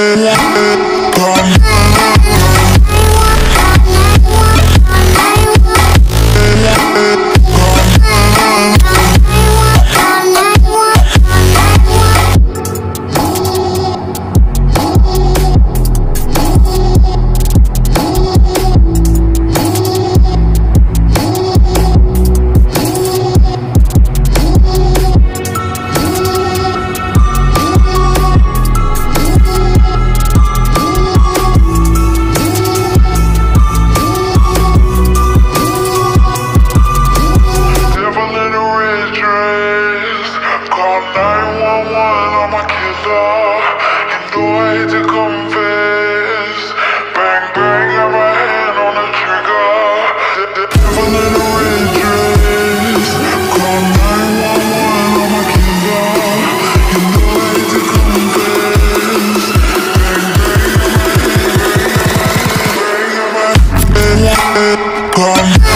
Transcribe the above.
Devil I'm